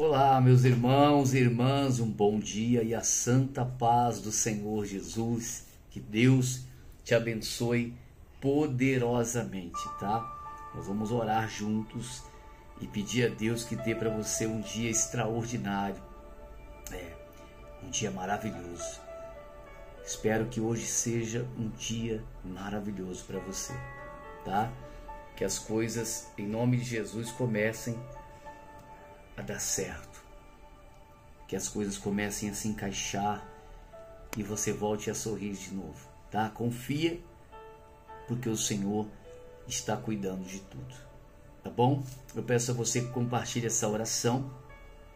Olá, meus irmãos e irmãs, um bom dia e a santa paz do Senhor Jesus. Que Deus te abençoe poderosamente, tá? Nós vamos orar juntos e pedir a Deus que dê para você um dia extraordinário. É, um dia maravilhoso. Espero que hoje seja um dia maravilhoso para você, tá? Que as coisas, em nome de Jesus, comecem a dar certo. Que as coisas comecem a se encaixar e você volte a sorrir de novo, tá? Confia, porque o Senhor está cuidando de tudo. Tá bom? Eu peço a você que compartilhe essa oração.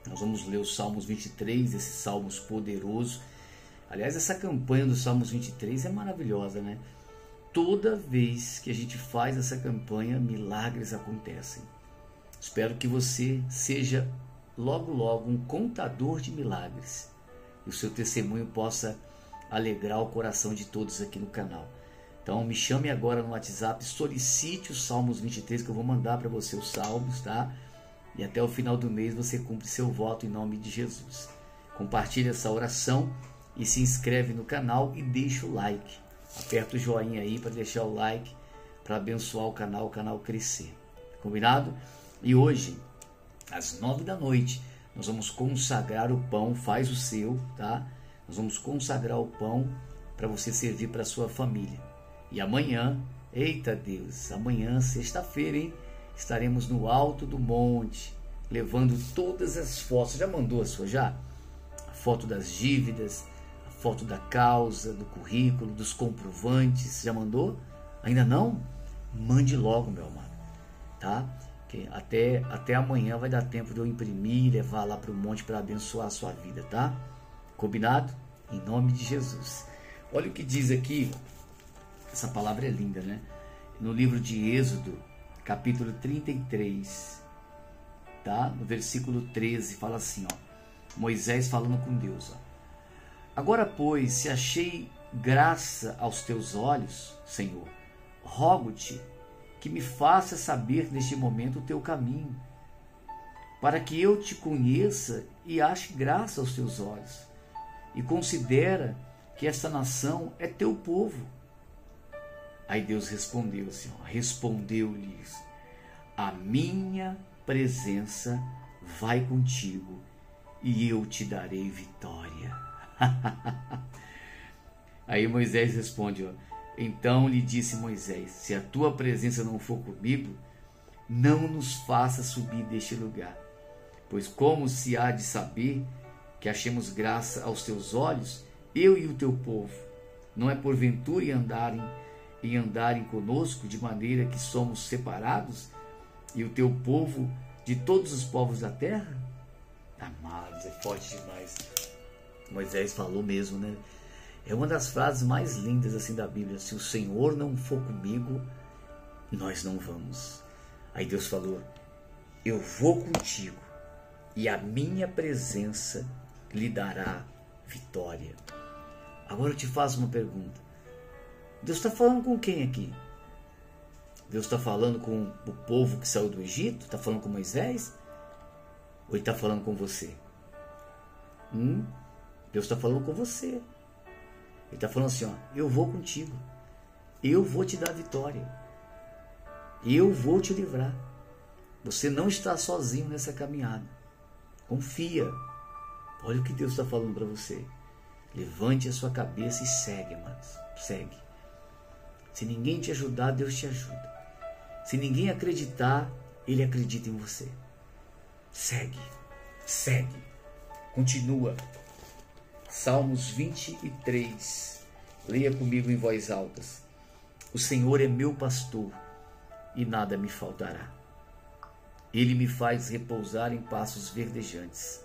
Nós vamos ler os Salmos 23, esses salmos poderosos. Aliás, essa campanha dos Salmos 23 é maravilhosa, né? Toda vez que a gente faz essa campanha, milagres acontecem. Espero que você seja logo logo um contador de milagres e o seu testemunho possa alegrar o coração de todos aqui no canal. Então me chame agora no WhatsApp, solicite os Salmos 23 que eu vou mandar para você os salmos, tá? E até o final do mês você cumpre seu voto em nome de Jesus. Compartilhe essa oração e se inscreve no canal e deixa o like. Aperta o joinha aí para deixar o like para abençoar o canal, o canal crescer. Combinado? E hoje, às nove da noite, nós vamos consagrar o pão, faz o seu, tá? Nós vamos consagrar o pão para você servir para sua família. E amanhã, eita Deus, amanhã, sexta-feira, hein? Estaremos no alto do monte, levando todas as fotos. Já mandou a sua já? A foto das dívidas, a foto da causa, do currículo, dos comprovantes. Já mandou? Ainda não? Mande logo, meu amado, tá? Até, até amanhã vai dar tempo de eu imprimir e levar lá para o monte para abençoar a sua vida, tá? Combinado? Em nome de Jesus. Olha o que diz aqui, essa palavra é linda, né? No livro de Êxodo, capítulo 33, tá? No versículo 13, fala assim, ó. Moisés falando com Deus, ó. Agora, pois, se achei graça aos teus olhos, Senhor, rogo-te que me faça saber neste momento o teu caminho, para que eu te conheça e ache graça aos teus olhos, e considera que esta nação é teu povo. Aí Deus respondeu assim, respondeu-lhes, a minha presença vai contigo e eu te darei vitória. Aí Moisés responde, ó, então lhe disse Moisés: Se a tua presença não for comigo, não nos faça subir deste lugar. Pois como se há de saber que achemos graça aos teus olhos, eu e o teu povo? Não é porventura em andarem em andarem conosco de maneira que somos separados e o teu povo de todos os povos da terra? Amados, é forte demais. Moisés falou mesmo, né? É uma das frases mais lindas assim da Bíblia. Se o Senhor não for comigo, nós não vamos. Aí Deus falou: Eu vou contigo e a minha presença lhe dará vitória. Agora eu te faço uma pergunta. Deus está falando com quem aqui? Deus está falando com o povo que saiu do Egito? Está falando com Moisés? Ou ele está falando com você? Hum? Deus está falando com você. Ele está falando assim: ó, eu vou contigo, eu vou te dar vitória, eu vou te livrar. Você não está sozinho nessa caminhada. Confia. Olha o que Deus está falando para você. Levante a sua cabeça e segue, mas segue. Se ninguém te ajudar, Deus te ajuda. Se ninguém acreditar, Ele acredita em você. Segue, segue, continua. Salmos 23. Leia comigo em voz alta. O Senhor é meu pastor e nada me faltará. Ele me faz repousar em passos verdejantes.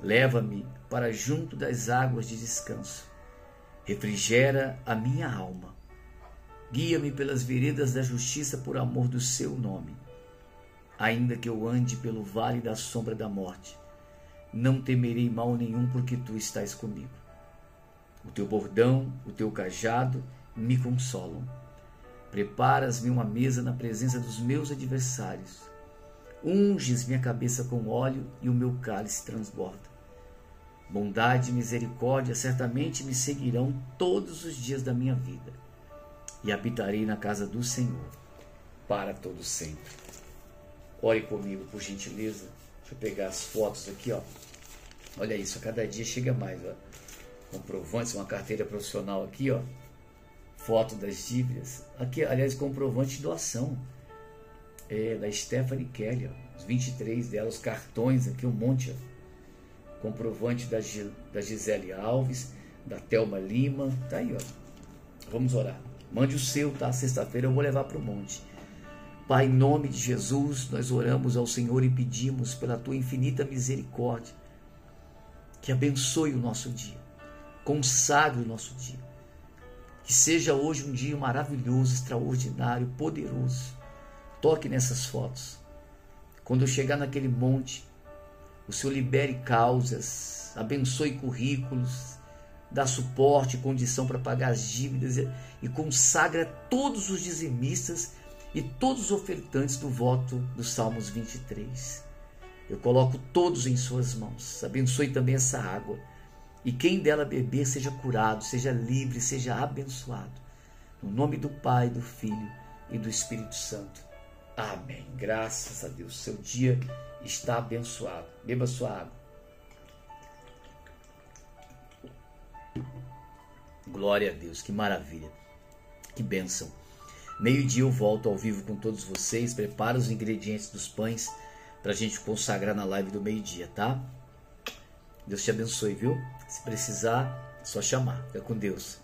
Leva-me para junto das águas de descanso. Refrigera a minha alma. Guia-me pelas veredas da justiça por amor do seu nome. Ainda que eu ande pelo vale da sombra da morte, não temerei mal nenhum, porque tu estás comigo. O teu bordão, o teu cajado me consolam. Preparas-me uma mesa na presença dos meus adversários. unges minha cabeça com óleo e o meu cálice transborda. Bondade e misericórdia certamente me seguirão todos os dias da minha vida, e habitarei na casa do Senhor para todo sempre. Ore comigo, por gentileza. Deixa eu pegar as fotos aqui, ó. Olha isso, a cada dia chega mais, ó. Comprovantes, uma carteira profissional aqui, ó. Foto das dívidas. Aqui, aliás, comprovante de doação. É, da Stephanie Kelly, ó. Os 23 dela, os cartões aqui, um monte, ó comprovante da, da Gisele Alves, da Telma Lima, tá aí, ó. Vamos orar. Mande o seu, tá? Sexta-feira eu vou levar para o monte. Pai, em nome de Jesus, nós oramos ao Senhor e pedimos pela tua infinita misericórdia que abençoe o nosso dia, consagre o nosso dia. Que seja hoje um dia maravilhoso, extraordinário, poderoso. Toque nessas fotos. Quando eu chegar naquele monte, o Senhor libere causas, abençoe currículos, dá suporte, condição para pagar as dívidas e consagra todos os dizimistas e todos os ofertantes do voto dos Salmos 23. Eu coloco todos em suas mãos. Abençoe também essa água. E quem dela beber seja curado, seja livre, seja abençoado. No nome do Pai, do Filho e do Espírito Santo. Amém. Graças a Deus. Seu dia está abençoado. Beba sua água. Glória a Deus, que maravilha, que bênção. Meio-dia eu volto ao vivo com todos vocês. Prepara os ingredientes dos pães para a gente consagrar na live do meio-dia, tá? Deus te abençoe, viu? Se precisar, é só chamar. Fica com Deus.